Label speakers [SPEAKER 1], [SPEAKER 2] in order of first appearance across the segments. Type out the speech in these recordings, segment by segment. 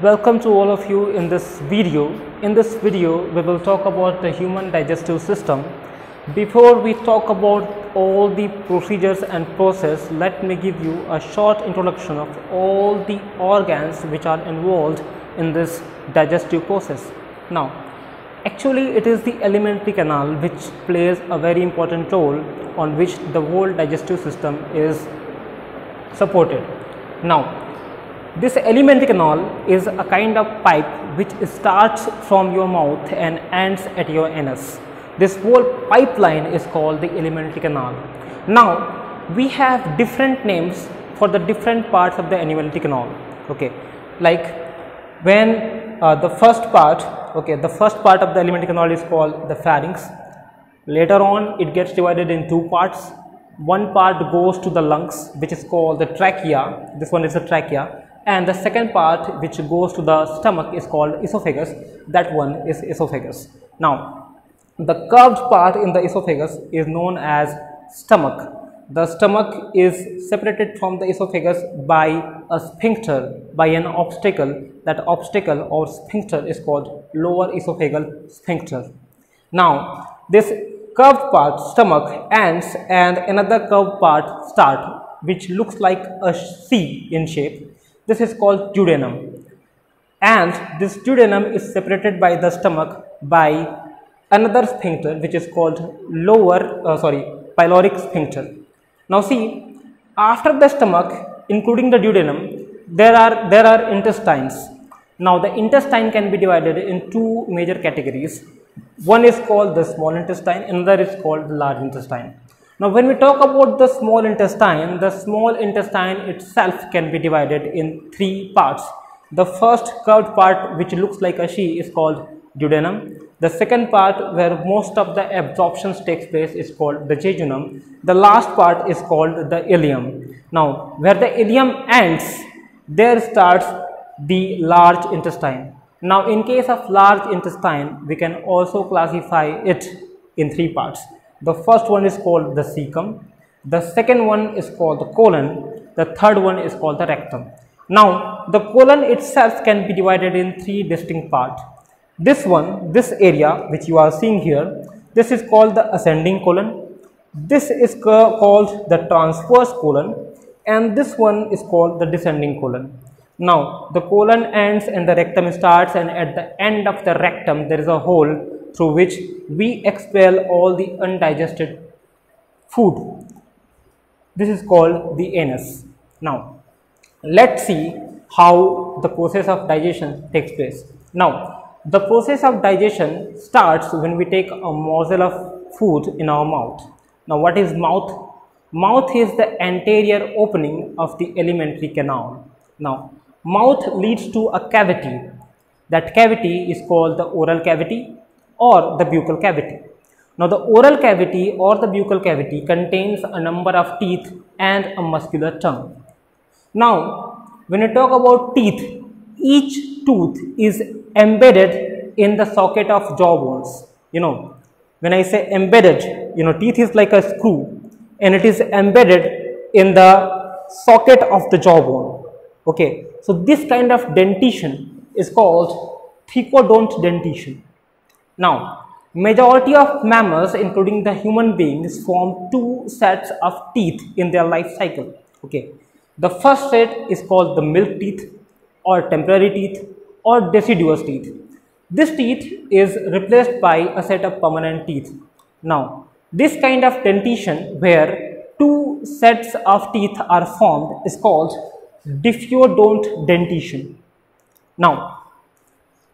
[SPEAKER 1] Welcome to all of you in this video. In this video, we will talk about the human digestive system. Before we talk about all the procedures and process, let me give you a short introduction of all the organs which are involved in this digestive process. Now, actually it is the alimentary canal which plays a very important role on which the whole digestive system is supported. Now, this alimentary canal is a kind of pipe which starts from your mouth and ends at your anus. This whole pipeline is called the alimentary canal. Now, we have different names for the different parts of the alimentary canal. Okay, like when uh, the first part, okay, the first part of the alimentary canal is called the pharynx. Later on, it gets divided in two parts. One part goes to the lungs, which is called the trachea. This one is the trachea and the second part which goes to the stomach is called esophagus. That one is esophagus. Now the curved part in the esophagus is known as stomach. The stomach is separated from the esophagus by a sphincter by an obstacle. That obstacle or sphincter is called lower esophageal sphincter. Now this curved part stomach ends and another curved part start which looks like a C in shape this is called duodenum and this duodenum is separated by the stomach by another sphincter which is called lower uh, sorry pyloric sphincter. Now see after the stomach including the duodenum there are there are intestines. Now the intestine can be divided in two major categories. One is called the small intestine another is called the large intestine. Now when we talk about the small intestine, the small intestine itself can be divided in three parts. The first curved part which looks like a she is called duodenum. The second part where most of the absorptions takes place is called the jejunum. The last part is called the ileum. Now where the ileum ends, there starts the large intestine. Now in case of large intestine, we can also classify it in three parts. The first one is called the cecum. The second one is called the colon. The third one is called the rectum. Now, the colon itself can be divided in three distinct parts. This one, this area which you are seeing here, this is called the ascending colon. This is called the transverse colon and this one is called the descending colon. Now, the colon ends and the rectum starts and at the end of the rectum there is a hole through which we expel all the undigested food. This is called the anus. Now, let's see how the process of digestion takes place. Now, the process of digestion starts when we take a morsel of food in our mouth. Now, what is mouth? Mouth is the anterior opening of the alimentary canal. Now, mouth leads to a cavity. That cavity is called the oral cavity or the buccal cavity. Now the oral cavity or the buccal cavity contains a number of teeth and a muscular tongue. Now when you talk about teeth, each tooth is embedded in the socket of jaw bones. You know, when I say embedded, you know, teeth is like a screw and it is embedded in the socket of the jawbone. Okay, so this kind of dentition is called thecodont dentition. Now, majority of mammals including the human beings form two sets of teeth in their life cycle. Okay. The first set is called the milk teeth or temporary teeth or deciduous teeth. This teeth is replaced by a set of permanent teeth. Now, this kind of dentition where two sets of teeth are formed is called diphyodont dentition. Now,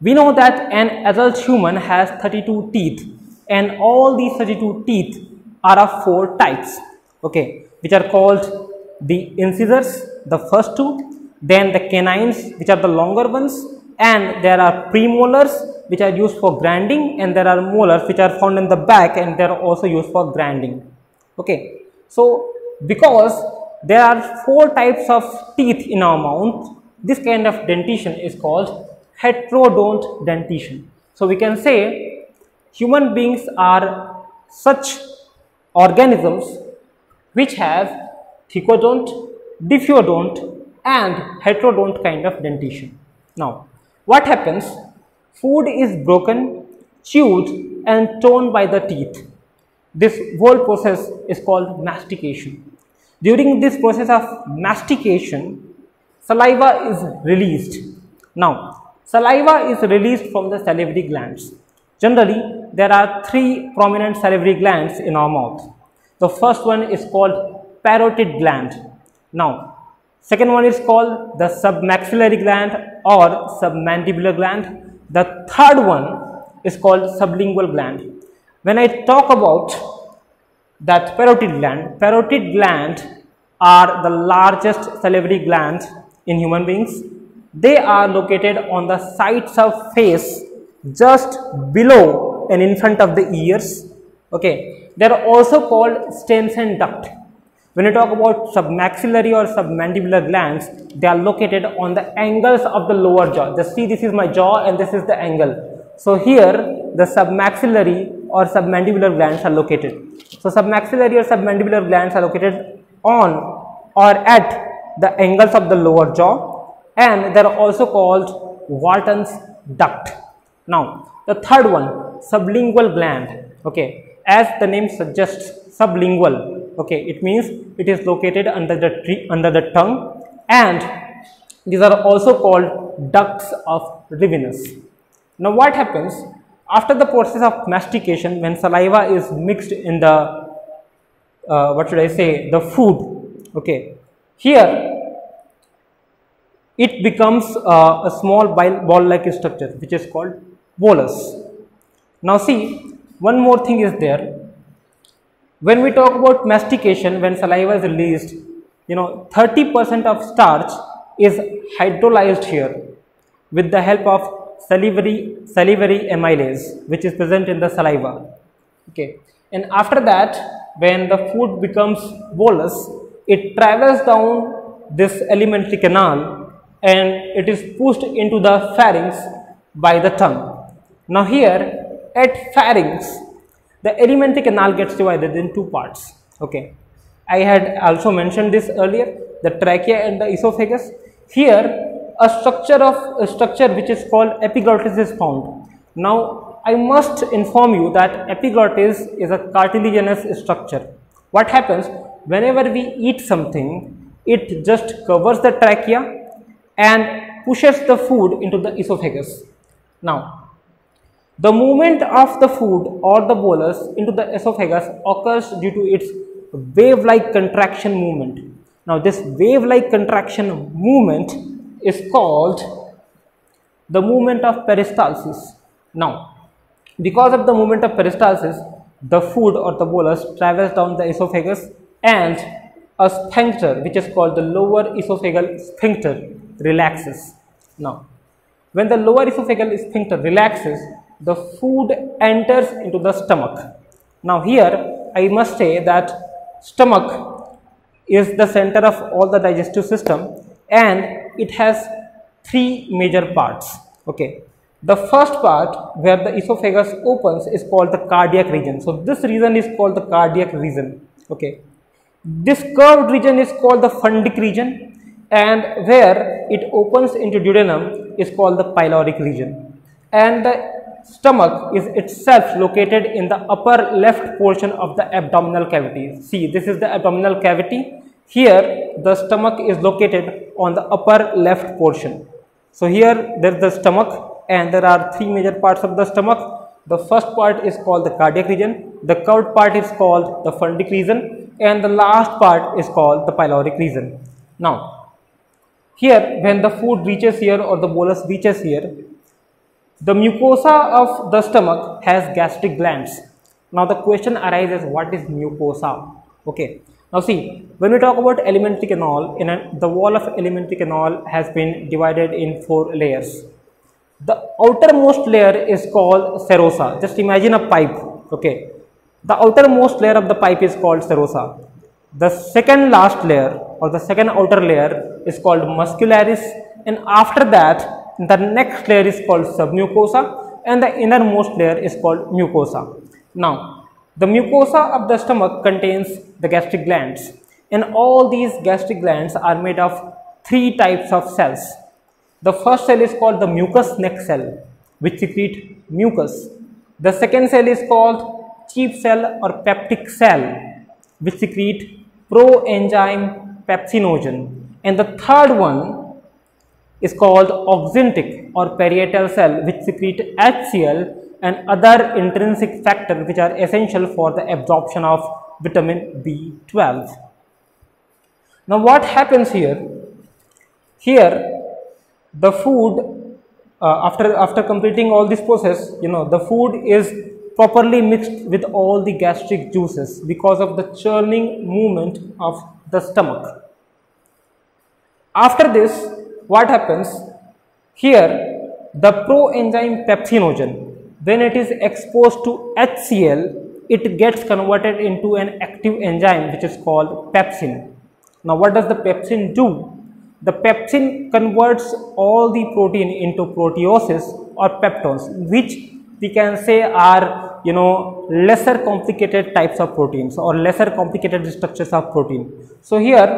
[SPEAKER 1] we know that an adult human has 32 teeth and all these 32 teeth are of four types, okay, which are called the incisors, the first two, then the canines, which are the longer ones, and there are premolars, which are used for grinding, and there are molars, which are found in the back, and they are also used for grinding. Okay, so because there are four types of teeth in our mouth, this kind of dentition is called heterodont dentition. So we can say human beings are such organisms which have thecodont, diphyodont and heterodont kind of dentition. Now what happens? Food is broken, chewed and torn by the teeth. This whole process is called mastication. During this process of mastication, saliva is released. Now, saliva is released from the salivary glands. Generally, there are three prominent salivary glands in our mouth. The first one is called parotid gland. Now, Second one is called the submaxillary gland or submandibular gland. The third one is called sublingual gland. When I talk about that parotid gland, parotid gland are the largest salivary glands in human beings. They are located on the sides of face just below and in front of the ears. Okay, they are also called Stensen duct when you talk about submaxillary or submandibular glands, they are located on the angles of the lower jaw. Just see this is my jaw and this is the angle. So here the submaxillary or submandibular glands are located. So submaxillary or submandibular glands are located on or at the angles of the lower jaw and they are also called Wharton's duct. Now the third one sublingual gland okay as the name suggests sublingual okay it means it is located under the tree under the tongue and these are also called ducts of Rivinus. Now what happens after the process of mastication when saliva is mixed in the uh, what should I say the food okay here it becomes uh, a small ball like structure which is called bolus. Now see one more thing is there when we talk about mastication, when saliva is released, you know, 30% of starch is hydrolyzed here with the help of salivary, salivary amylase, which is present in the saliva. Okay. And after that, when the food becomes bolus, it travels down this alimentary canal and it is pushed into the pharynx by the tongue. Now here at pharynx, the alimentary canal gets divided in two parts okay? I had also mentioned this earlier the trachea and the esophagus. Here a structure of a structure which is called epiglottis is found. Now i must inform you that epiglottis is a cartilaginous structure. What happens? Whenever we eat something it just covers the trachea and pushes the food into the esophagus now the movement of the food or the bolus into the esophagus occurs due to its wave-like contraction movement. Now, this wave-like contraction movement is called the movement of peristalsis. Now, because of the movement of peristalsis, the food or the bolus travels down the esophagus and a sphincter which is called the lower esophageal sphincter relaxes. Now, when the lower esophageal sphincter relaxes, the food enters into the stomach. Now here I must say that stomach is the center of all the digestive system and it has three major parts. Okay. The first part where the esophagus opens is called the cardiac region. So this region is called the cardiac region. Okay. This curved region is called the fundic region and where it opens into duodenum is called the pyloric region. And the stomach is itself located in the upper left portion of the abdominal cavity. See, this is the abdominal cavity. Here, the stomach is located on the upper left portion. So, here there is the stomach and there are three major parts of the stomach. The first part is called the cardiac region, the curved part is called the fundic region and the last part is called the pyloric region. Now, here when the food reaches here or the bolus reaches here, the mucosa of the stomach has gastric glands. Now the question arises what is mucosa? Okay. Now see when we talk about alimentary canal in a, the wall of alimentary canal has been divided in four layers. The outermost layer is called serosa. Just imagine a pipe. Okay. The outermost layer of the pipe is called serosa. The second last layer or the second outer layer is called muscularis and after that the next layer is called submucosa and the innermost layer is called mucosa. Now, the mucosa of the stomach contains the gastric glands and all these gastric glands are made of three types of cells. The first cell is called the mucous neck cell which secrete mucus. The second cell is called chief cell or peptic cell which secrete proenzyme pepsinogen and the third one is called oxyntic or parietal cell which secrete HCl and other intrinsic factors which are essential for the absorption of vitamin B12. Now what happens here? Here the food uh, after after completing all this process you know the food is properly mixed with all the gastric juices because of the churning movement of the stomach. After this what happens here the proenzyme pepsinogen when it is exposed to HCl it gets converted into an active enzyme which is called pepsin. Now what does the pepsin do? The pepsin converts all the protein into proteoses or peptones which we can say are you know lesser complicated types of proteins or lesser complicated structures of protein. So here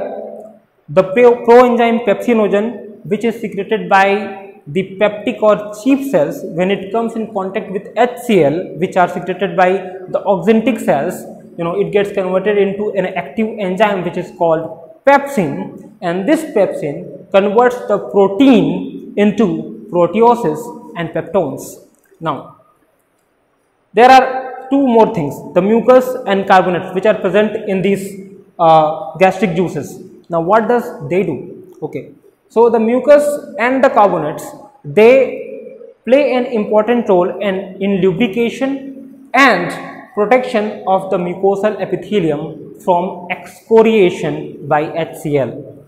[SPEAKER 1] the proenzyme pepsinogen which is secreted by the peptic or chief cells when it comes in contact with HCl which are secreted by the oxyntic cells you know it gets converted into an active enzyme which is called pepsin and this pepsin converts the protein into proteoses and peptones. Now there are two more things the mucus and carbonates which are present in these uh, gastric juices. Now what does they do? Okay. So the mucus and the carbonates they play an important role in, in lubrication and protection of the mucosal epithelium from excoriation by HCl.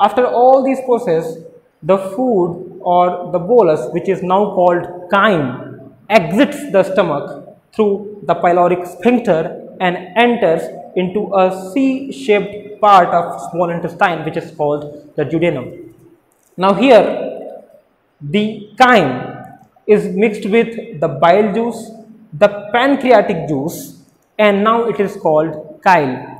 [SPEAKER 1] After all these process, the food or the bolus which is now called chyme exits the stomach through the pyloric sphincter and enters into a C-shaped part of small intestine which is called the duodenum. Now here the chyme is mixed with the bile juice, the pancreatic juice and now it is called chyle.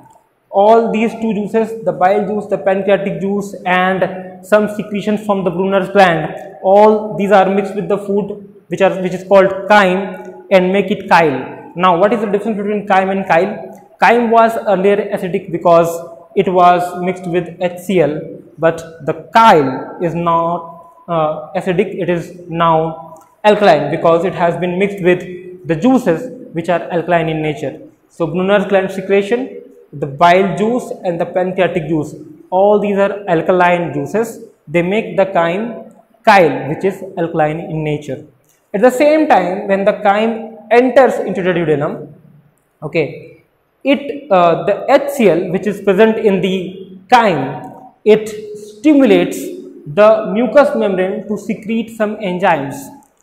[SPEAKER 1] All these two juices, the bile juice, the pancreatic juice and some secretions from the Brunner's gland, all these are mixed with the food which are which is called chyme and make it chyle. Now what is the difference between chyme and chyle? Chyme was earlier acidic because it was mixed with HCl but the chyle is not uh, acidic it is now alkaline because it has been mixed with the juices which are alkaline in nature. So, Brunner's gland secretion, the bile juice and the pancreatic juice all these are alkaline juices they make the chyme chyle which is alkaline in nature. At the same time when the chyme enters into the duodenum okay it uh, the HCl which is present in the chyme it stimulates the mucous membrane to secrete some enzymes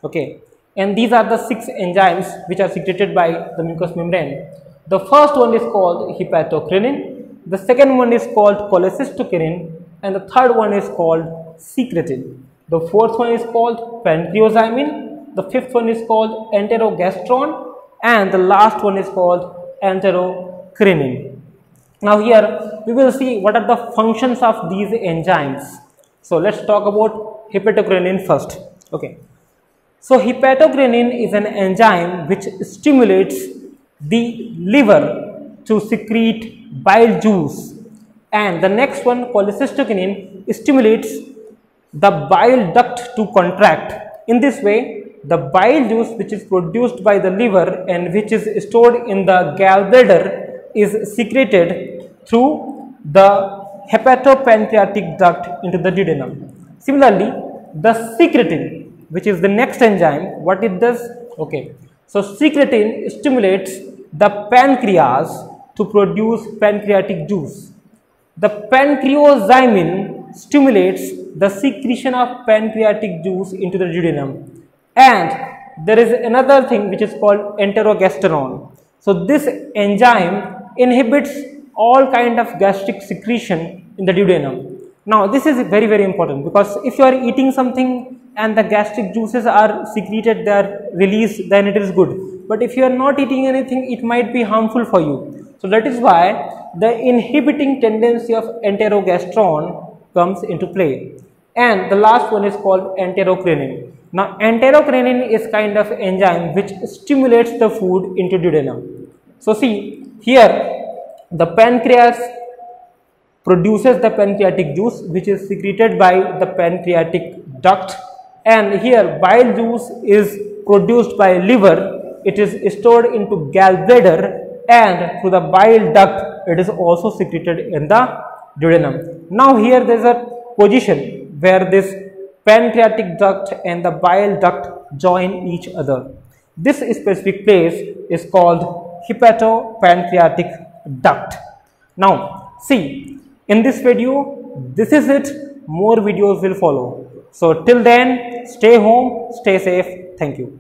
[SPEAKER 1] okay. And these are the six enzymes which are secreted by the mucous membrane. The first one is called hepatocrinin the second one is called cholecystokinin and the third one is called secretin. The fourth one is called pancreozymin the fifth one is called enterogastrone and the last one is called enterocrinin now here we will see what are the functions of these enzymes. So let's talk about hepatocrinin first. Okay. So hepatocrinin is an enzyme which stimulates the liver to secrete bile juice and the next one cholecystokinin stimulates the bile duct to contract. In this way the bile juice which is produced by the liver and which is stored in the gallbladder is secreted through the hepatopancreatic duct into the duodenum. Similarly, the secretin which is the next enzyme what it does? Okay. So secretin stimulates the pancreas to produce pancreatic juice. The pancreozymin stimulates the secretion of pancreatic juice into the duodenum and there is another thing which is called enterogastrone so this enzyme inhibits all kind of gastric secretion in the duodenum. Now this is very very important because if you are eating something and the gastric juices are secreted they are released then it is good but if you are not eating anything it might be harmful for you. So that is why the inhibiting tendency of enterogastrone comes into play and the last one is called enterocrinin. Now enterocrinin is kind of enzyme which stimulates the food into duodenum. So see here the pancreas produces the pancreatic juice which is secreted by the pancreatic duct and here bile juice is produced by liver it is stored into gallbladder and through the bile duct it is also secreted in the duodenum. Now here there is a position where this pancreatic duct and the bile duct join each other. This specific place is called hepatopancreatic duct. Now see in this video this is it more videos will follow. So till then stay home stay safe thank you.